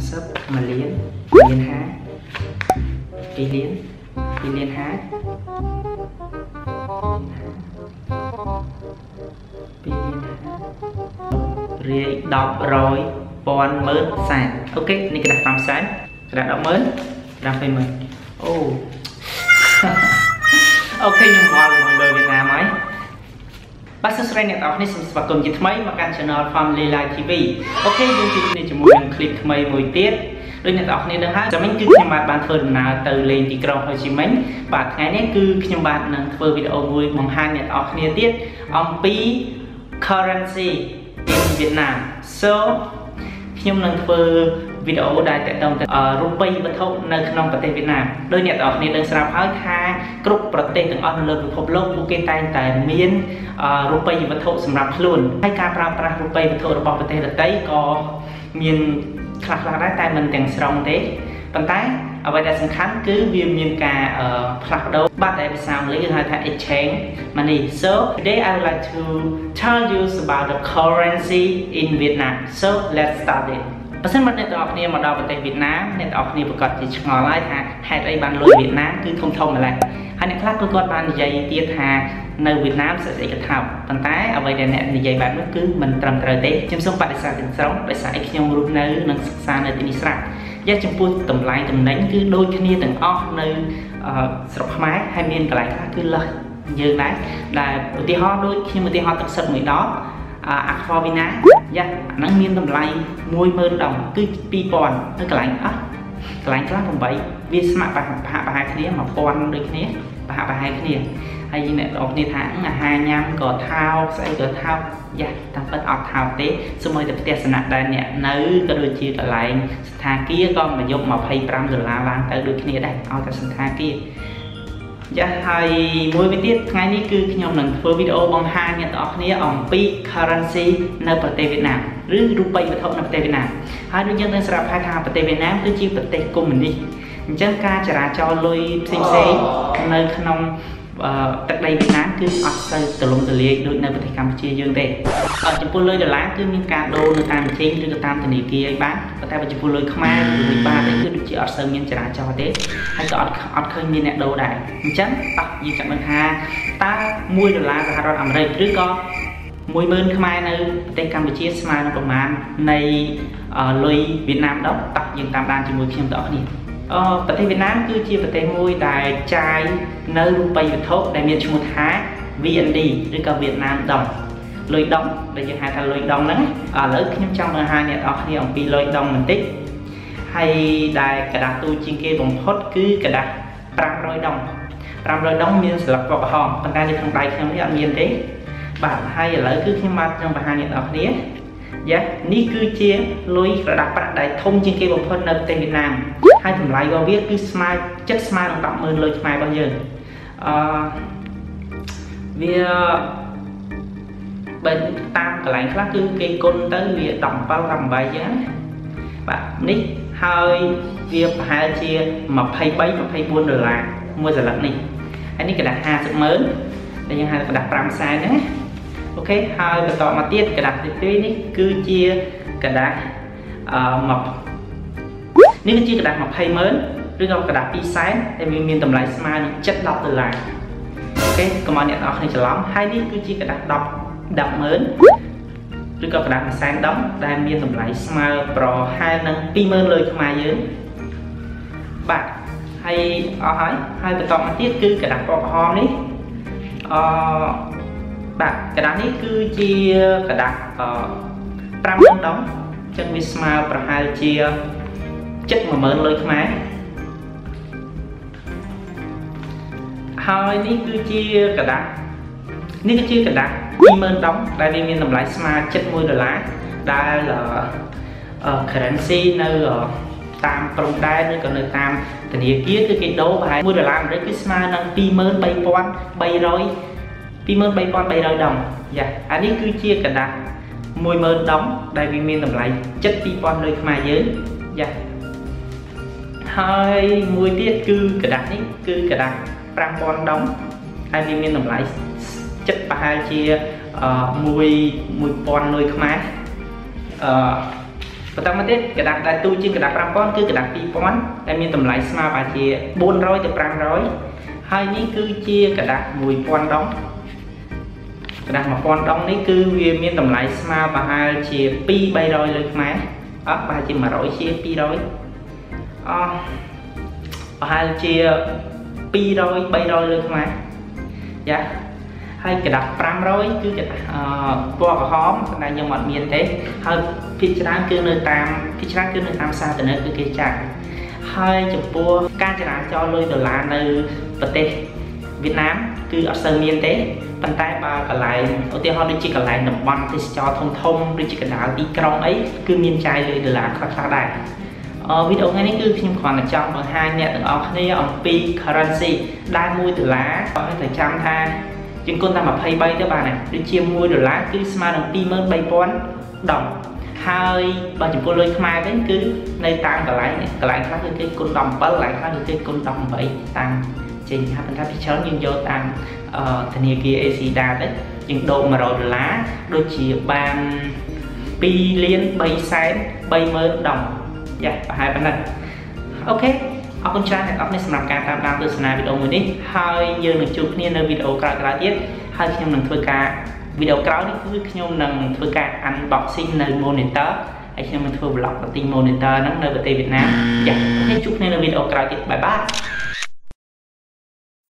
50 1លាន1លាន50 2លាន2លាន50 2លាន50រាយ10រយពាន់ម៉ឺនសែនអូខេនេះក្តារ5សែនក្តារ10ម៉ឺនក្តារ20ម៉ឺនអូអូខេខ្ញុំវល់មកលើវៀតណាមហើយ បាទសួស្តីអ្នកនរគ្នាសូមស្វាគមន៍ជាថ្មីមកកាន់ Channel Family Life TV អូខេយើងជួបគ្នាជាមួយនឹង clip ថ្មីមួយទៀតដូចអ្នកនរគ្នាដឹងហើយចាំមិញគឺខ្ញុំបាទបានធ្វើដំណើរទៅលេងទីក្រុងហូជីមិញបាទថ្ងៃនេះគឺខ្ញុំបាទនឹងធ្វើវីដេអូមួយបង្ហាញអ្នកនរគ្នាទៀតអំពី currency in Vietnam so ខ្ញុំនឹងធ្វើ វីដេអូដែលតកតងទៅរូបិយវត្ថុនៅក្នុងប្រទេសវៀតណាមដោយអ្នកទាំងអស់គ្នាដឹងស្រាប់ហើយថាគ្រប់ប្រទេសទាំងអស់នៅលើពិភពលោកពួកគេតែងតែមានរូបិយវត្ថុសម្រាប់ខ្លួនហើយការប្រើប្រាស់រូបិយវត្ថុរបស់ប្រទេសដទៃក៏មានខ្លះខ្លះដែរតែមិនទាំងស្រុងទេប៉ុន្តែអ្វីដែលសំខាន់គឺវាមានការផ្លាស់ប្ដូរបាត់ដែលភាសាអង់គ្លេសគេហៅថា exchange money so today I would like to tell you about the currency in Vietnam so let's start it បើសិនមកអ្នកទាំងអស់គ្នាមកដល់ប្រទេសវៀតណាមអ្នកទាំងអស់គ្នាប្រកាសជាឆ្ងល់ហើយថាហេតុអីបានលុយវៀតណាមគឺធំធំម្ល៉េះហើយអ្នកខ្លះគឺគាត់បាននិយាយទៀតថានៅវៀតណាមស្អីកថាប៉ុន្តែអ្វីដែលអ្នកនិយាយបែបនោះគឺមិនត្រឹមត្រូវទេខ្ញុំសូមបដិសេធទាំងស្រុងដោយសារអីខ្ញុំរស់នៅនិងសិក្សានៅទីនេះស្រាប់យ៉ាចំពោះតម្លៃតំណែងគឺដូចគ្នាទាំងអស់នៅស្រុកខ្មែរហើយមានកន្លែងខ្លះគឺលើសយើងដែរដែលឧទាហរណ៍ដូចខ្ញុំឧទាហរណ៍ទឹកសឹកមួយដប អាខ្វវីណាយ៉ាអាហ្នឹងមានតម្លៃ10000ដងគឺ2000នៅកន្លែងអស់កន្លែងខ្លះ8វាស្ម័គ្រប្រហាក់ប្រហែលគ្នា1000ដូចគ្នាប្រហាក់ប្រហែលគ្នាហើយអ្នកនរគ្នាថាអាហារញ៉ាំក៏ថោកស្អីក៏ថោកយ៉ាតាមពិតអត់ថោកទេសូម្បីតែផ្ទះសំណាក់ដែលអ្នកនៅក៏ដូចជាកន្លែងស្ថាគារក៏មកយក25ដុល្លារឡើងទៅដូចគ្នាដែរឲ្យតែសន្តាគារ ចាស់ហើយមួយវិញទៀតថ្ងៃនេះគឺខ្ញុំនឹងធ្វើវីដេអូបង្ហាញអ្នកទាំងអស់គ្នាអំពី currency នៅប្រទេសវៀតណាមឬរូបិយវត្ថុនៅប្រទេសវៀតណាមហើយដូចយើងដឹងស្រាប់ហើយថាប្រទេសវៀតណាមគឺជាប្រទេសកុម្មុយនីសអញ្ចឹងការចរាចរណ៍លុយផ្សេងផ្សេងនៅក្នុង ទឹកដីវៀតណាមគឺអត់ទៅទលំទលាយដូចនៅប្រទេសកម្ពុជាយើងទេចំពោះលុយដុល្លារគឺមានការដូរនៅតាមប្រទេសឬក៏តាមធនាគារអីបានប៉ុន្តែបើចំពោះលុយខ្មែរឬលុយបាតអីគឺដូចជាអត់សូវមានចរាចរណ៍ទេហើយក៏អត់អត់ឃើញមានអ្នកដូរដែរអញ្ចឹងតោះយើងចាំដឹងថាតើ1ដុល្លារសហរដ្ឋអាមេរិកឬក៏10000ខ្មែរនៅប្រទេសកម្ពុជាស្មើនឹងប្រមាណនៃលុយវៀតណាមដងតោះយើងតាមដានជាមួយខ្ញុំទាំងអស់គ្នាអឺ ប្រទេសវៀតណាមគឺជាប្រទេសមួយដែលចាយនៅរូបិយវត្ថុដែលមានឈ្មោះថា VND ឬក៏វៀតណាមដងលុយដងដែលយើងហៅថាលុយដងហ្នឹងឥឡូវខ្ញុំចង់បង្ហាញអ្នកនរគ្នាអំពីលុយដងបន្តិចហើយដែលกระดาษទូជាងគេបំផុតគឺกระดาษ500ដង500ដងមានស្លឹកពណ៌ក្រហមប៉ុន្តែនៅក្នុងដៃខ្ញុំនេះអត់មានទេបាទហើយឥឡូវគឺខ្ញុំបានចង់បង្ហាញអ្នកនរគ្នា យ៉ានេះគឺជាលុយក្រដាស់ប្រាក់ដែលធំជាងគេបំផុតនៅប្រទេសវៀតណាមហើយតម្លៃរបស់វាគឺស្មើចិត្តស្មើនឹង100,000លុយខ្មែររបស់យើងអឺវាបើតាមកន្លែងខ្លះគឺគេគុណទៅវា17 18ចឹងបាទនេះហើយវាប្រហែលជា23 24ដុល្លារមួយសន្លឹកនេះហើយនេះកណ្ដាស់50ម៉ឺនតែយើងហៅកណ្ដាស់5សែនណា អូខេហើយបន្តមកទៀតกระดาษទី2នេះគឺជាกระดาษអឺមកនេះគឺជាกระดาษ20ម៉ឺនឬក៏กระดาษ2សែនដែលវាមានតម្លៃស្មើនឹង7 10ដុល្លារអូខេកុំឲ្យអ្នកនរគ្នាច្រឡំហើយនេះគឺជាกระดาษ10 10ម៉ឺនឬក៏กระดาษ1សែនដងដែលមានតម្លៃស្មើប្រហែលនឹង20000លុយខ្មែរយើងបាទហើយអស់ហើយហើយបន្តមកទៀតគឺกระดาษពណ៌ក្រហមនេះអឺ បាទក្រដាស់នេះគឺជាក្រដាស់5ដុំចឹងវាស្មើប្រហែលជា71000លុយខ្មែរហើយនេះគឺជាក្រដាស់នេះគឺជាក្រដាស់20000ដុំដែលវាមានតម្លៃស្មើ71ដុល្លារដែល currency នៅតាមព្រំដែនឬក៏នៅតាមធនាគារគឺគេដូរប្រហែល1ដុល្លារអាមេរិកគឺស្មើនឹង23300 23300ដងយ៉ាអានេះគឺជាกระดาษ10000ដងដែលវាមានតម្លៃ72000លុយខ្មែរយើងយ៉ាហើយមួយទៀតគឺกระดาษនេះគឺกระดาษ5000ដងហើយវាមានតម្លៃចិត្តប្រហែលជា1 1000លុយខ្មែរអឺប បន្តមកទៀតกระดาษដែលទូជាងกระดาษ5000គឺกระดาษ2000ដែលមានតម្លៃស្មើប្រហែលជា400ទៅ500ហើយនេះគឺជាกระดาษ1000ដ ក្រដាស់1000ដងនេះគឺវាមានតម្លៃស្មើប្រហែលជា2 300លើខ្មែរអត់ប្រហែលជា100ជា200អស់ប្រហែលជា200 300លើខ្មែរយ៉ាហើយក្រដាស់500គឺក្រដាស់ពណ៌ក្រហមតែខ្ញុំអត់មានទេហើយភាគច្រើនគឺនៅតាមភាគច្រើនគឺនៅតាមផ្សារទំនើបគឺគេចាក់ហើយចំពោះការចរាចរលុយដុល្លារនៅប្រទេសវៀតណាម គឺអត់សូវមានទេប៉ុន្តែបើកន្លែងឧទាហរណ៍ដូចជាកន្លែងតំបន់ទេសចរធំធំដូចជាកណ្ដាលទីក្រុងអីគឺមានចាយលុយដុល្លារខ្លះខ្លះដែរអឺវីដេអូថ្ងៃនេះគឺខ្ញុំគ្រាន់តែចង់បង្ហាញអ្នកទាំងអស់គ្នាអំពី currency ដែល1ដុល្លារឲ្យតែចាំថាជាងគុណតែ23ទៅបានហើយដូចជា1ដុល្លារគឺស្មើនឹង23000ដងហើយបើចំពោះលុយខ្មែរវិញគឺនៅតាមកន្លែងកន្លែងខ្លះគឺគេគុណ17កន្លែងខ្លះគឺគេគុណ18តាម ចេញថាប៉ុន្តែពីច្រើនយើងយកតាមធនាគារ ACDA ទៅយើងដូរ100ដុល្លារដូចជាបាន2លាន3សែន30000ដងយ៉ាប្រហែលប៉ុណ្ណឹងអូខេអរគុណច្រើនអ្នកនរគ្នាសម្រាប់ការតាមដានទស្សនាវីដេអូមួយនេះហើយយើងនឹងជួបគ្នានៅវីដេអូក្រោយៗទៀតហើយខ្ញុំនឹងធ្វើការវីដេអូក្រោយនេះគឺខ្ញុំនឹងធ្វើការ unboxing នៅ monitor ហើយខ្ញុំនឹងធ្វើ vlog បន្ទិញ monitor ហ្នឹងនៅប្រទេសវៀតណាមចា៎អូខេជួបគ្នានៅវីដេអូក្រោយទៀតបាយបាយ